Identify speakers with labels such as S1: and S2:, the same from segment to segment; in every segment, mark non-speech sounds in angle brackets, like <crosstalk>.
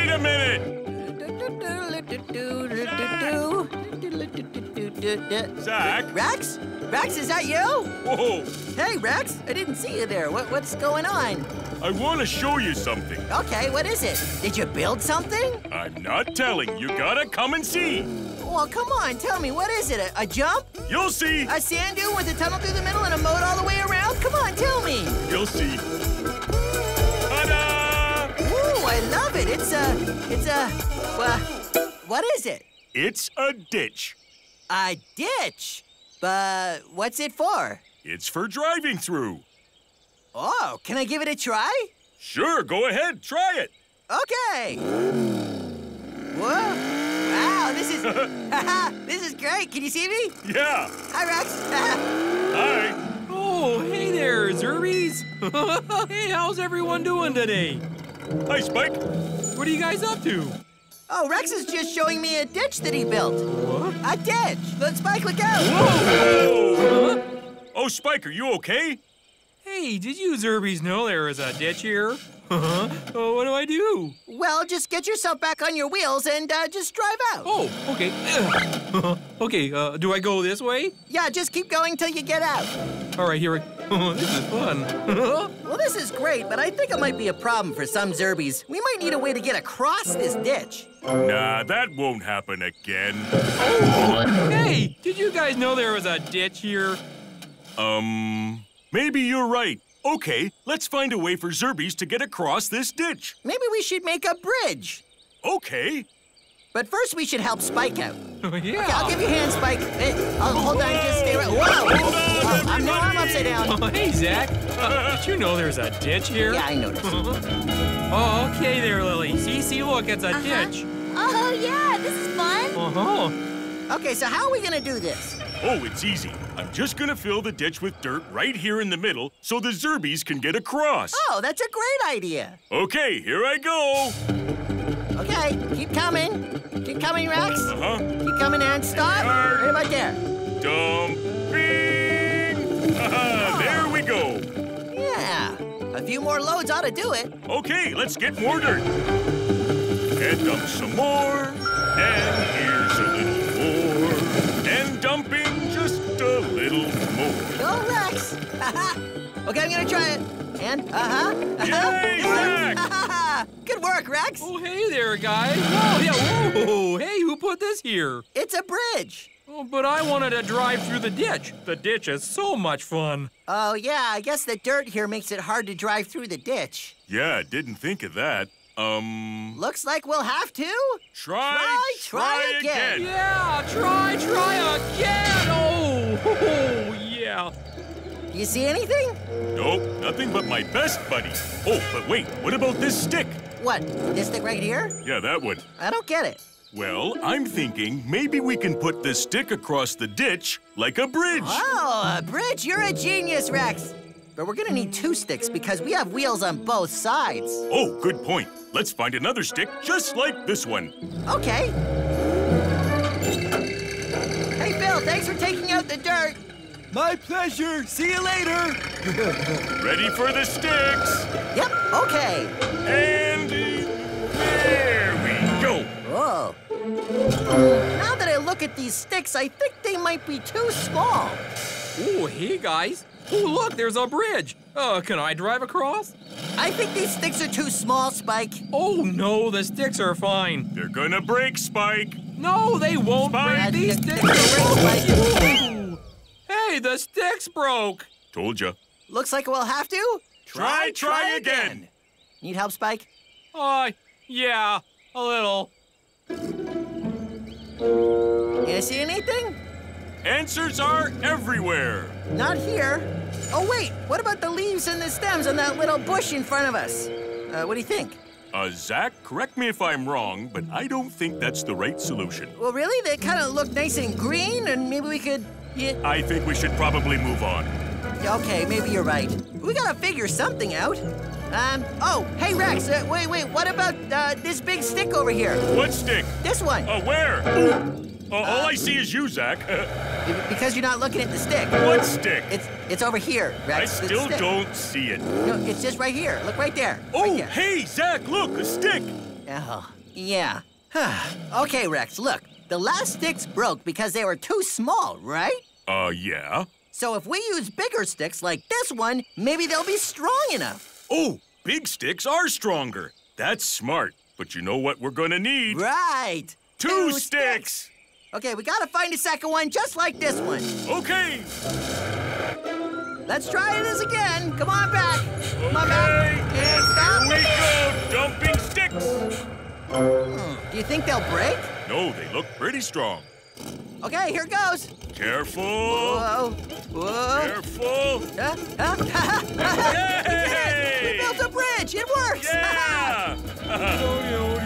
S1: wait a minute! Zack?
S2: Rex? Rex, is that you?
S1: Whoa!
S2: Hey, Rex, I didn't see you there. What, what's going on?
S1: I want to show you something.
S2: Okay, what is it? Did you build something?
S1: I'm not telling. You gotta come and see.
S2: Well, come on, tell me, what is it? A, a jump?
S1: You'll see.
S2: A sand dune with a tunnel through the middle and a moat all the way around? Come on, tell me.
S1: You'll see.
S2: It's a, it's a, well, what is it?
S1: It's a ditch.
S2: A ditch? But what's it for?
S1: It's for driving through.
S2: Oh, can I give it a try?
S1: Sure, go ahead, try it.
S2: Okay. Whoa. Wow, this is, <laughs> <laughs> this is great. Can you see me?
S1: Yeah.
S2: Hi, Rex. <laughs>
S1: Hi.
S3: Oh, hey there, Zerbies. hey, how's everyone doing today?
S1: Hi, Spike.
S3: What are you guys up to?
S2: oh, Rex is just showing me a ditch that he built.
S3: What?
S2: A ditch. Let Spike look out.
S1: Oh.
S3: Huh?
S1: Oh, Spike, are you okay?
S3: Hey, did you Zerbies know there is a ditch here? Huh? <laughs> Oh, what do I do?
S2: Well, just get yourself back on your wheels and uh, just drive out.
S3: Oh, okay. <laughs> okay, uh, do I go this way?
S2: Yeah, just keep going till you get out.
S3: All right, here I... <laughs> This is fun.
S2: Well, this is great, but I think it might be a problem for some Zerbies. We might need a way to get across this ditch.
S1: Nah, that won't happen again. Oh!
S3: hey, did you guys know there was a ditch here?
S1: Um, maybe you're right. Okay, let's find a way for Zerbies to get across this ditch.
S2: Maybe we should make a bridge.
S1: Okay.
S2: But first, we should help Spike out. <laughs>
S3: yeah.
S2: Okay, I'll give you a hand, Spike. Hey, I'll hold on, just stay right. Whoa!
S1: Hold on,
S2: Oh, I'm, no, I'm upside down.
S3: Oh, hey, Zack. Uh, did you know there's a ditch here?
S2: Yeah, I noticed. <laughs>
S3: Oh, okay there, Lily. See, see, look, it's a ditch.
S4: Oh, yeah, this is fun.
S3: Uh-huh.
S2: Okay, so how are we gonna do this?
S1: Oh, it's easy. I'm just gonna fill the ditch with dirt right here in the middle so the Zerbies can get across.
S2: Oh, that's a great idea.
S1: Okay, here I go.
S2: Okay, keep coming. Keep coming, Rex.
S1: Uh-huh.
S2: Keep coming and stop. Right about there.
S1: Dumping. <laughs> There we go.
S2: Yeah. A few more loads ought to do it.
S1: Okay, let's get more dirt. And dump some more. And more.
S2: Go, Rex. okay, I'm gonna try it. And, uh-huh. uh-huh.
S1: Yay, Zack! <laughs> <laughs>
S2: Good work, Rex.
S3: Oh, hey there, guys. Whoa, yeah, whoa. Hey, who put this here?
S2: It's a bridge.
S3: Oh, but I wanted to drive through the ditch. The ditch is so much fun.
S2: Oh, yeah, I guess the dirt here makes it hard to drive through the ditch.
S1: Yeah, didn't think of that. Um,
S2: Looks like we'll have to.
S1: try,
S2: Try, try again.
S3: Yeah, try, try again. Oh, oh <laughs> yeah.
S2: You see anything?
S1: Nope, nothing but my best buddy. Oh, but wait, what about this stick?
S2: What, this stick right here?
S1: Yeah, that one.
S2: I don't get it.
S1: Well, I'm thinking maybe we can put this stick across the ditch like a bridge.
S2: Oh, a bridge. You're a genius, Rex. But we're gonna need two sticks because we have wheels on both sides.
S1: Oh, good point. Let's find another stick just like this one.
S2: Okay. Hey, Bill, thanks for taking out the dirt.
S5: My pleasure. See you later. <laughs>
S1: Ready for the sticks?
S2: Yep, okay.
S1: And there we go.
S2: Whoa. Now that I look at these sticks, I think they might be too small.
S3: Oh, hey, guys. Oh, look, there's a bridge. Uh, can I drive across?
S2: I think these sticks are too small, Spike.
S3: Oh, no, the sticks are fine.
S1: They're gonna break, Spike.
S3: No, they won't
S1: Spike.
S3: break these
S2: They're
S3: sticks. <laughs>
S2: break,
S3: Ooh. Hey, the sticks broke.
S1: Told ya.
S2: Looks like we'll have to.
S1: Try, try again.
S2: Need help, Spike?
S3: Uh, yeah, a little.
S2: You see anything?
S1: Answers are everywhere.
S2: Not here. Oh, wait. What about the leaves and the stems on that little bush in front of us? Uh, what do you think?
S1: Uh, Zack, correct me if I'm wrong, but I don't think that's the right solution.
S2: Well, really? They kind of look nice and green, and maybe we could. Yeah,
S1: I think we should probably move on.
S2: okay, maybe you're right. We gotta figure something out. Um. Oh, hey Rex. Uh, wait, wait. What about uh, this big stick over here?
S1: What stick?
S2: This one.
S1: Uh, where? Uh, all I see is you, Zack. <laughs>
S2: Because you're not looking at the stick.
S1: what stick?
S2: It's it's over here,
S1: I
S2: Rex. the
S1: still don't see it.
S2: No, it's just right here. Look right there.
S1: Oh,
S2: right there.
S1: hey, Zack, look, a stick.
S2: Oh, yeah. <sighs> okay, Rex, look. The last sticks broke because they were too small, right?
S1: Uh, yeah.
S2: So if we use bigger sticks like this one, maybe they'll be strong enough.
S1: Oh, big sticks are stronger. That's smart. But you know what we're gonna need?
S2: Right.
S1: Two sticks.
S2: Okay, we gotta find a second one just like this one.
S1: Okay.
S2: Let's try this again. Come on back. Come on back.
S1: Here we go, dumping sticks.
S2: Do you think they'll break?
S1: No, they look pretty strong.
S2: Okay, here goes.
S1: Careful.
S2: Whoa. Whoa.
S1: Careful.
S2: We uh, did! Uh, <laughs>
S1: Yay!
S2: We built a bridge. It works. <laughs>
S1: Yeah! <laughs>
S3: Oh, oh,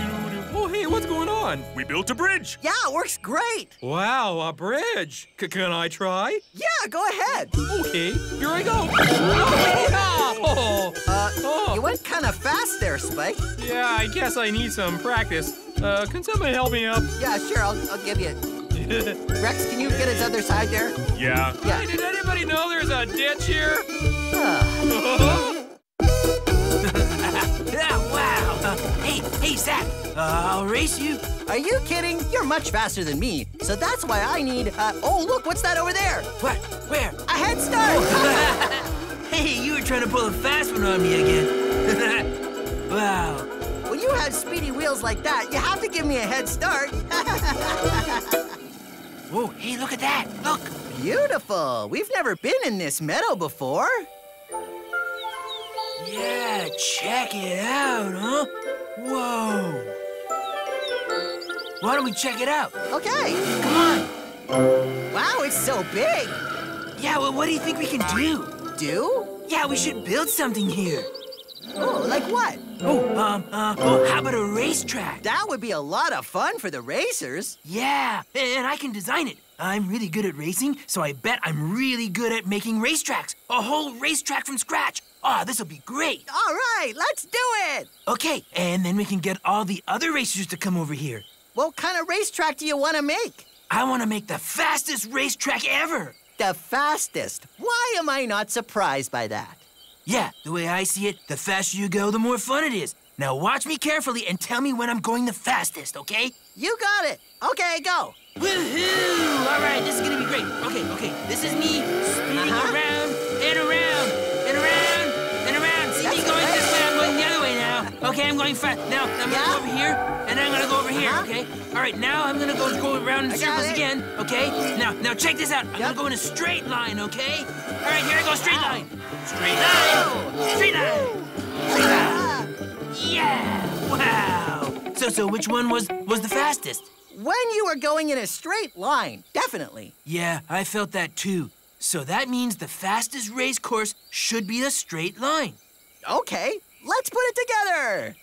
S3: Hey, what's going on?
S1: we built a bridge.
S2: yeah, it works great.
S3: Wow, a bridge. C- can I try?
S2: Yeah, go ahead.
S3: Okay, here I go. <laughs> Oh,
S2: Uh,
S3: Oh.
S2: you went kind of fast there, Spike.
S3: yeah, I guess I need some practice. Uh, can somebody help me up?
S2: Yeah, sure. I'll, I'll give you. <laughs> Rex, can you get his other side there?
S1: Yeah.
S2: Yeah.
S3: Hey, did anybody know there's a ditch here?
S2: Ah.
S6: Yeah, <laughs> wow. Uh, hey, hey, Zack. Uh, I'll race you.
S2: Are you kidding? You're much faster than me, so that's why I need. Uh, oh, look, what's that over there?
S6: What? Where?
S2: A head start. <laughs>
S6: Hey, you were trying to pull a fast one on me again. <laughs> wow.
S2: when you have speedy wheels like that, you have to give me a head start. <laughs>
S6: Whoa, hey, look at that. Look.
S2: Beautiful. We've never been in this meadow before.
S6: Yeah, check it out, huh? Whoa. Why don't we check it out?
S2: Okay.
S6: Come on.
S2: Wow, it's so big.
S6: Yeah, well, what do you think we can do?
S2: Do?
S6: Yeah, we should build something here.
S2: Oh, like what?
S6: Oh, um, uh, oh, how about a racetrack?
S2: That would be a lot of fun for the racers.
S6: Yeah, and I can design it. I'm really good at racing, so I bet I'm really good at making racetracks. A whole racetrack from scratch. Oh, this'll be great.
S2: All right, let's do it.
S6: Okay, and then we can get all the other racers to come over here.
S2: What kind of racetrack do you want to make?
S6: I want to make the fastest racetrack ever.
S2: The fastest. Why am I not surprised by that?
S6: Yeah, the way I see it, the faster you go, the more fun it is. Now watch me carefully and tell me when I'm going the fastest, okay?
S2: You got it. Okay, go.
S6: Woohoo! All right, this is gonna be great. Okay, okay, this is me speeding
S2: Uh-huh.
S6: around Okay, I'm going fast. Now, I'm gonna go over here, and I'm gonna go over here,
S2: Uh-huh.
S6: okay? All right, now I'm gonna go go around in circles
S2: it.
S6: again, okay? Now, now check this out. I'm gonna go in a straight line, okay? All right, here I go, straight line. Straight line. Straight line. Straight line. Yeah! Wow! So, so which one was was the fastest?
S2: When you were going in a straight line, definitely.
S6: Yeah, I felt that too. So that means the fastest race course should be a straight line.
S2: Okay, let's put it together.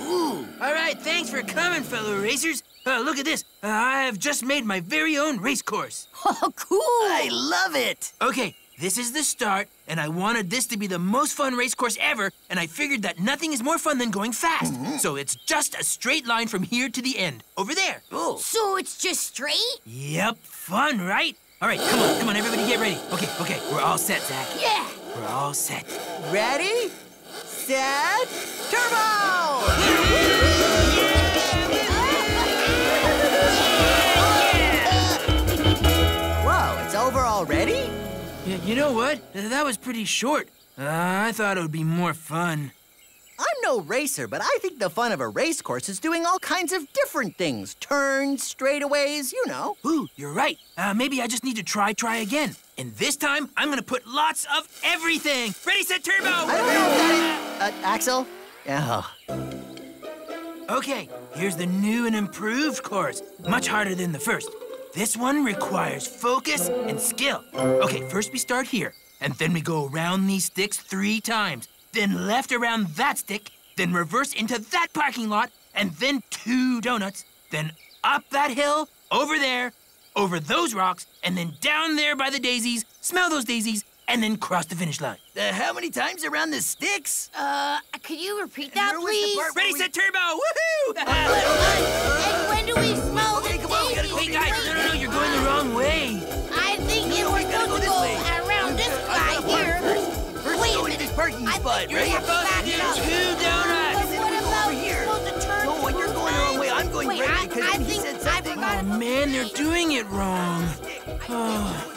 S6: Ooh, all right, thanks for coming, fellow racers. Uh, look at this. Uh, I have just made my very own race course. <laughs>
S2: Oh, cool. I love it.
S6: Okay, this is the start, and I wanted this to be the most fun race course ever, and I figured that nothing is more fun than going fast. So it's just a straight line from here to the end, over there.
S2: Cool.
S4: So it's just straight?
S6: Yep, fun, right? All right, come on, come on, everybody get ready. Okay, okay, we're all set, Zack.
S4: Yeah.
S6: We're all set.
S2: Ready, set, turbo! Whoa, it's over already?
S6: Y- you know what? That was pretty short. Uh, I thought it would be more fun.
S2: I'm no racer, but I think the fun of a race course is doing all kinds of different things. Turns, straightaways, you know.
S6: Ooh, you're right. Uh, maybe I just need to try, try again. And this time, I'm gonna put lots of everything. Ready, set, turbo!
S2: I don't know if that is... Uh, Axle? Oh,
S6: Okay, here's the new and improved course. Much harder than the first. This one requires focus and skill. Okay, first we start here, and then we go around these sticks three times. Then left around that stick, then reverse into that parking lot, and then two donuts. Then up that hill, over there, over those rocks, and then down there by the daisies, smell those daisies, and then cross the finish line.
S2: Uh, how many times around the sticks?
S4: Uh, could you repeat that,
S2: Where was the
S4: please?
S2: part-
S6: Ready, set, turbo! Woohoo! <laughs>
S4: And when do we smell the
S2: Okay, come on, we gotta go
S6: Hey, guys, no, no, no, you're going the wrong way.
S4: I think it was
S2: gotta
S4: supposed
S2: go
S4: to
S2: this
S4: go
S2: way.
S4: around this
S2: I
S4: guy here.
S2: first. First
S4: Wait a
S2: go
S4: minute.
S2: this parking
S4: I
S2: spot,
S4: think
S2: right?
S4: you're
S6: About to do two donuts.
S2: Listen,
S4: What about
S2: here.
S4: to turn
S2: No, you're going the wrong way. I'm going
S4: Wait,
S2: right
S4: I,
S2: because
S4: I
S2: he
S4: think
S2: said something.
S4: forgot
S6: Oh, man, they're doing it wrong. Oh.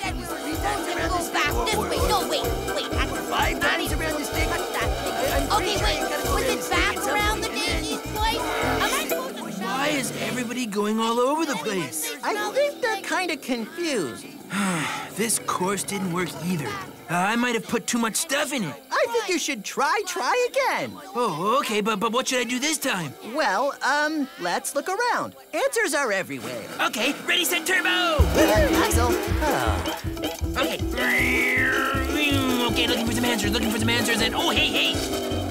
S4: That we were supposed to go back this way. No, wait, wait. I
S2: Five times around the stick.
S4: Cut that thing.
S2: I'm
S4: Okay,
S2: sure
S4: wait.
S2: you gotta go
S4: Was it back around the
S2: point, and then-
S4: Am I supposed to
S6: Why is everybody going all over the place?
S2: I think they're kind of confused. <sighs>
S6: This course didn't work either. Uh, I might have put too much stuff in it.
S2: I think you should try, try again.
S6: Oh, okay, but but what should I do this time?
S2: Well, um, let's look around. Answers are everywhere.
S6: Okay, ready, set, turbo!
S2: Axle, oh,
S6: Okay. Okay, looking for some answers, looking for some answers, and oh, hey, hey!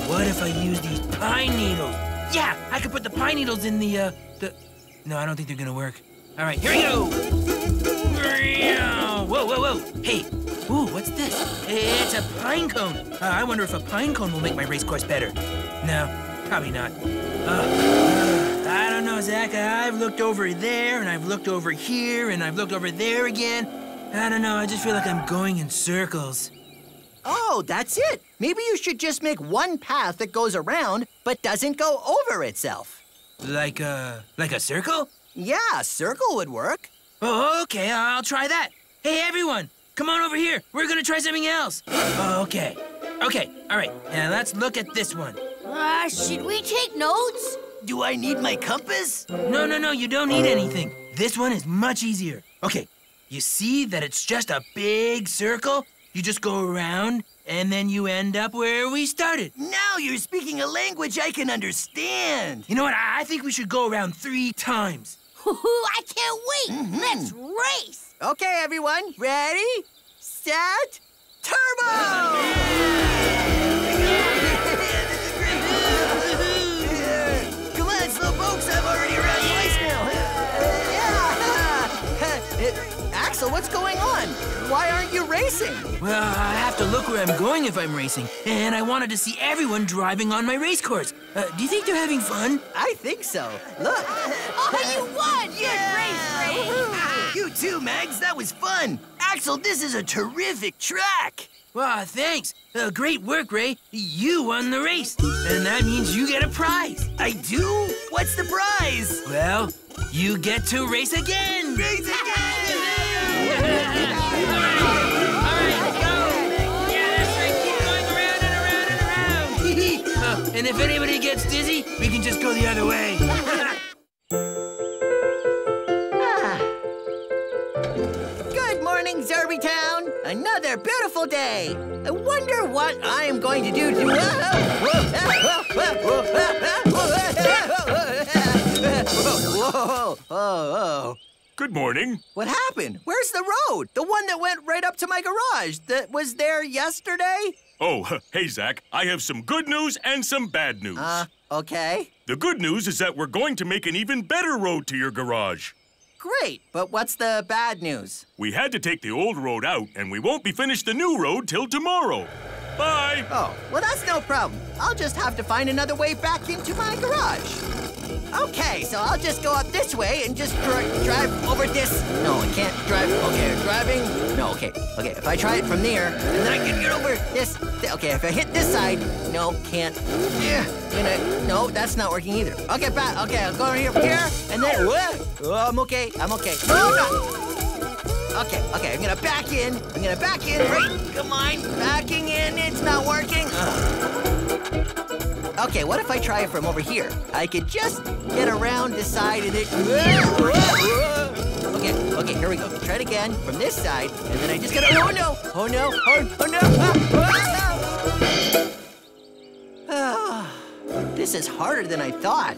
S6: What if I use these pine needles? Yeah, I could put the pine needles in the, uh, the... No, I don't think they're gonna work. All right, here we go! Whoa, whoa, whoa! Hey, ooh, what's this? It's a pine cone. Uh, I wonder if a pine cone will make my race course better. No, probably not. Uh, I don't know, Zack. I've looked over there, and I've looked over here, and I've looked over there again. I don't know. I just feel like I'm going in circles.
S2: oh, that's it. Maybe you should just make one path that goes around but doesn't go over itself.
S6: Like a like a circle?
S2: Yeah, a circle would work.
S6: Oh, okay. I'll try that. Hey, everyone, come on over here. We're gonna try something else. Oh, okay. Okay. All right. Now let's look at this one.
S4: Uh, should we take notes?
S2: Do I need my compass?
S6: No, no, no. You don't need anything. This one is much easier. Okay. You see that it's just a big circle? You just go around, and then you end up where we started.
S2: Now you're speaking a language I can understand.
S6: You know what? I I think we should go around three times.
S4: I can't wait. Mm-hmm. Let's race.
S2: Okay, everyone, ready, set, turbo! Come Yeah. Axle, what's going on? Why aren't you racing?
S6: Well, I have to look where I'm going if I'm racing, and I wanted to see everyone driving on my race course. Uh, do you think they're having fun?
S2: I think so. Look. <laughs>
S4: Oh, you won. Good race, Ray.
S2: You too, Mags. That was fun. Axle, this is a terrific track.
S6: Wow, thanks. Uh, great work, Ray. You won the race, and that means you get a prize.
S2: I do? What's the prize?
S6: Well, you get to race again.
S2: Race again!
S6: Uh, and if anybody gets dizzy, we can just go the other way.
S2: Good morning, Zerby Town. Another beautiful day. I wonder what I am going to do to. Whoa, whoa, whoa.
S1: Good morning.
S2: What happened? Where's the road? The one that went right up to my garage that was there yesterday?
S1: Oh, <laughs> hey, Zack. I have some good news and some bad news.
S2: Uh, okay.
S1: the good news is that we're going to make an even better road to your garage.
S2: Great, but what's the bad news?
S1: We had to take the old road out, and we won't be finished the new road till tomorrow. Bye.
S2: Oh, well, that's no problem. I'll just have to find another way back into my garage. Okay, so I'll just go up this way and just dri- drive over this. No, I can't drive. Okay, driving. No, okay. Okay, if I try it from there, and then I can get over this. th- Okay, if I hit this side, no, can't. Yeah, gonna. No, that's not working either. Okay, back. Okay, I'll go over here, here, and then. Whoa, oh, I'm okay. I'm okay. No. Okay, okay, I'm gonna back in. I'm gonna back in. Right, come on. Backing in, it's not working. Ugh. Okay, what if I try it from over here? I could just get around the side of it. Okay, okay, here we go. Try it again from this side, and then I just gotta. Oh no! Oh no! Oh, oh no! Ah. Ah, <sighs> this is harder than I thought.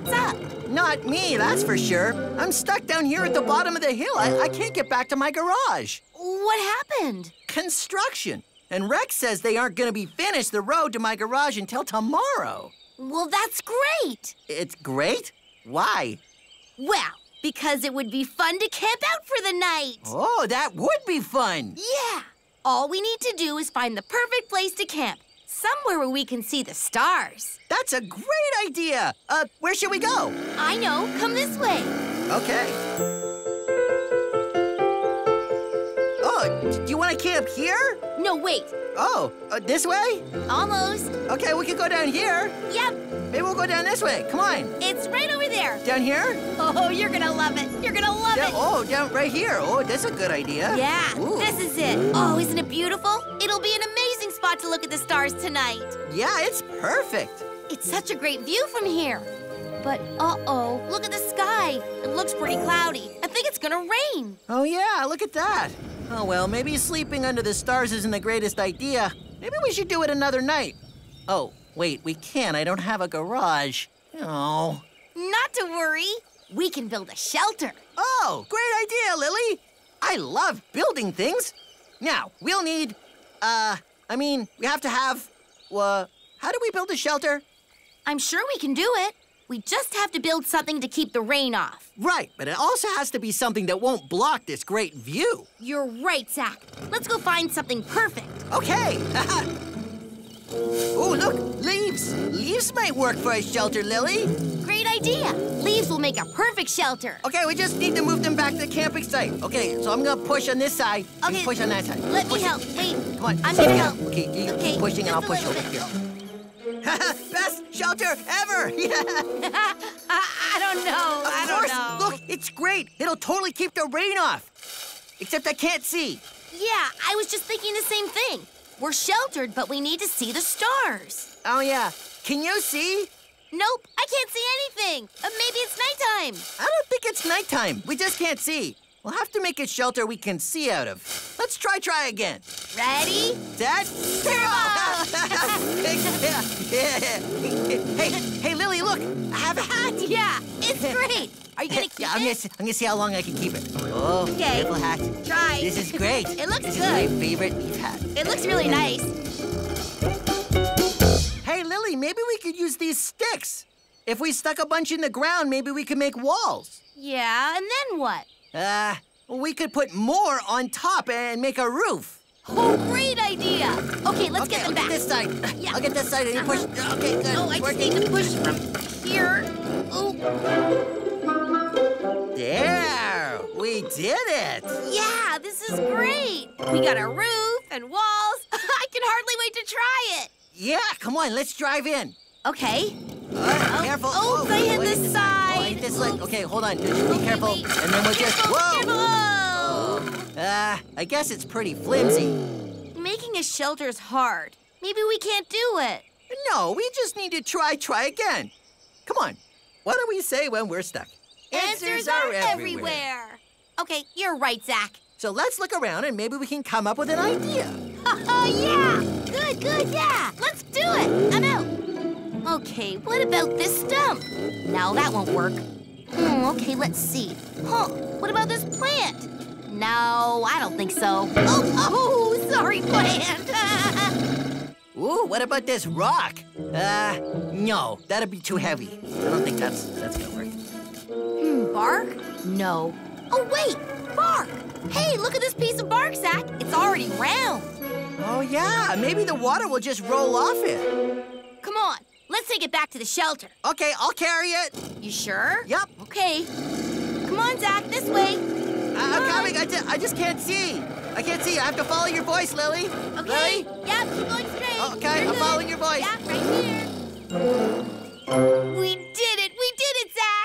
S4: What's up?
S2: Not me, that's for sure. I'm stuck down here at the bottom of the hill. I, I can't get back to my garage.
S4: What happened?
S2: Construction. And Rex says they aren't gonna be finished the road to my garage until tomorrow.
S4: Well, that's great.
S2: It's great? Why?
S4: Well, because it would be fun to camp out for the night.
S2: Oh, that would be fun.
S4: Yeah. All we need to do is find the perfect place to camp. Somewhere where we can see the stars.
S2: That's a great idea. Uh, where should we go?
S4: I know. Come this way.
S2: Okay. Oh, do you want to camp here?
S4: No, wait.
S2: Oh, uh, this way?
S4: Almost.
S2: Okay, we can go down here.
S4: Yep.
S2: Maybe we'll go down this way. Come on.
S4: It's right over there.
S2: Down here?
S4: Oh, you're gonna love it. You're gonna love
S2: Down,
S4: it.
S2: oh, down right here. Oh, that's a good idea.
S4: Yeah,
S2: Ooh.
S4: this is it. Oh, isn't it beautiful? It'll be an amazing spot to look at the stars tonight.
S2: Yeah, it's perfect.
S4: It's such a great view from here. But uh-oh, look at the sky. It looks pretty cloudy. I think it's gonna rain.
S2: Oh, yeah, look at that. Oh, well, maybe sleeping under the stars isn't the greatest idea. Maybe we should do it another night. Oh, wait, we can't. I don't have a garage. Oh.
S4: Not to worry. We can build a shelter.
S2: Oh, great idea, Lily. I love building things. Now, we'll need, uh, I mean, we have to have, uh, how do we build a shelter?
S4: I'm sure we can do it. We just have to build something to keep the rain off.
S2: Right, but it also has to be something that won't block this great view.
S4: You're right, Zack. Let's go find something perfect.
S2: Okay. <laughs> oh, look, leaves. Leaves might work for a shelter, Lily.
S4: Great idea. Leaves will make a perfect shelter.
S2: Okay, we just need to move them back to the camping site. Okay, so I'm gonna push on this side and
S4: Okay,
S2: push on that side.
S4: Let me
S2: Push it.
S4: help. Wait.
S2: Come on.
S4: I'm gonna help.
S2: Okay, you
S4: Okay,
S2: pushing and I'll push over
S4: little
S2: here. <laughs> Best shelter ever! <laughs> Yeah.
S4: I, <laughs> I don't know. I
S2: Of
S4: don't
S2: course.
S4: know.
S2: Look, it's great. It'll totally keep the rain off. Except I can't see.
S4: Yeah, I was just thinking the same thing. We're sheltered, but we need to see the stars.
S2: Oh yeah. Can you see?
S4: Nope, I can't see anything. Uh, maybe it's nighttime.
S2: I don't think it's nighttime. We just can't see. We'll have to make a shelter we can see out of. Let's try try again.
S4: Ready?
S2: Dad? <laughs> hey, hey, Lily, look. I have a hat. <laughs>
S4: Yeah, it's great. Are you gonna <laughs> keep
S2: yeah, I'm gonna,
S4: it?
S2: I'm gonna see how long I can keep it. Oh,
S4: Okay.
S2: beautiful hat.
S4: Try.
S2: This is great.
S4: It looks
S2: this
S4: good.
S2: is my favorite leaf hat.
S4: It looks really nice.
S2: Hey, Lily, maybe we could use these sticks. If we stuck a bunch in the ground, maybe we could make walls.
S4: Yeah, and then what?
S2: Uh, we could put more on top and make a roof.
S4: Oh, great idea. Okay, let's
S2: okay,
S4: get them
S2: I'll
S4: back.
S2: Get this side.
S4: Yeah.
S2: I'll get this side and you push. Okay, good.
S4: No, I just need to push from here. Oh,
S2: There, we did it.
S4: yeah, this is great. We got a roof and walls. <laughs> I can hardly wait to try it.
S2: Yeah, come on, let's drive in.
S4: Okay.
S2: Uh, careful.
S4: oh, I hit this
S2: Oh, I
S4: side.
S2: hit this leg. Okay, hold on. Just be
S4: Okay,
S2: careful.
S4: wait.
S2: And then we'll just. Whoa.
S4: careful. Oh.
S2: Uh, I guess it's pretty flimsy.
S4: Making a shelter is hard. Maybe we can't do it.
S2: No, we just need to try, try again. Come on. What do we say when we're stuck?
S4: Okay, you're right, Zack.
S2: So let's look around and maybe we can come up with an idea.
S4: Oh, yeah. Good, good, yeah. Let's do it. I'm out. Okay, what about this stump? No, that won't work. Hmm, okay, let's see. Huh, what about this plant? No, I don't think so. Oh, oh, sorry, plant. <laughs>
S2: Ooh, what about this rock? Uh, no, that'd be too heavy. I don't think that's that's gonna work.
S4: Bark? No. Oh, wait, bark. Hey, look at this piece of bark, Zack. It's already round.
S2: Oh yeah, maybe the water will just roll off it.
S4: Come on, let's take it back to the shelter.
S2: Okay, I'll carry it.
S4: You sure?
S2: Yep.
S4: Okay. Come on, Zack, this way.
S2: I- I'm coming. I, ju- I just can't see. I can't see. I have to follow your voice, Lily.
S4: Okay.
S2: Lily?
S4: Yep, keep going straight.
S2: Okay,
S4: You're
S2: I'm
S4: good.
S2: following your voice.
S4: Yeah, right here. We did it. We did it, Zack.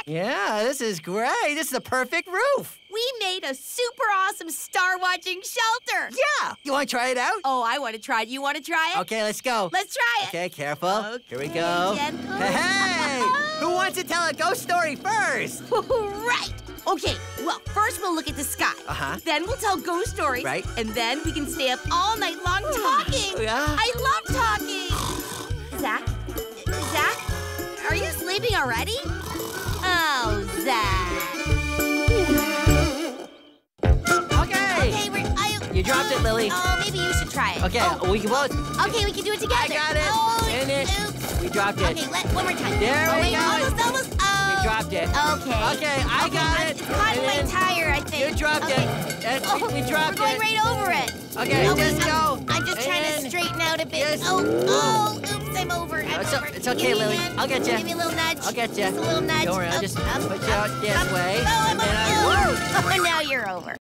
S2: Yeah, this is great. This is the perfect roof.
S4: We made a super awesome star watching shelter.
S2: Yeah. You want to try it out?
S4: Oh, I want to try it. You want to try it?
S2: Okay, let's go.
S4: Let's try it.
S2: Okay, careful. Here we go.
S4: gentle.
S2: Hey, <laughs> who wants to tell a ghost story first? <laughs>
S4: right. Okay, well, first we'll look at the sky.
S2: Uh-huh.
S4: Then we'll tell ghost stories.
S2: Right.
S4: And then we can stay up all night long <sighs> talking.
S2: Yeah.
S4: I love talking. Zack? Zack? Are you sleeping already? Zack.
S2: Okay.
S4: Okay, we're. I,
S2: You dropped it, Lily.
S4: Oh, maybe you should try it.
S2: Okay,
S4: Oh,
S2: we can both.
S4: okay, we can do it together.
S2: I got it.
S4: Oh,
S2: Finish.
S4: oops.
S2: We dropped it.
S4: Okay, let one more time.
S2: There
S4: oh,
S2: we
S4: wait,
S2: go.
S4: Almost, almost.
S2: Dropped it.
S4: Okay.
S2: Okay, I
S4: Okay,
S2: got
S4: I-
S2: it.
S4: It's caught in my tire, I think.
S2: You dropped
S4: okay.
S2: it. And
S4: Oh,
S2: we, we dropped
S4: we're going
S2: it.
S4: right over it.
S2: Okay,
S4: Oh,
S2: just
S4: I'm,
S2: go.
S4: I'm just trying
S2: And
S4: to straighten out a bit.
S2: Yes.
S4: Oh, oh, oops, I'm over. I'm
S2: It's
S4: over.
S2: it's okay,
S4: Give me a
S2: Lily. I'll get you.
S4: Give me a little nudge.
S2: I'll get you.
S4: Just a little nudge.
S2: Don't worry, I'll just
S4: um,
S2: put you out
S4: um,
S2: this
S4: um,
S2: way,
S4: Oh, I'm
S2: and then I-
S4: over. Oh, <laughs> now you're over.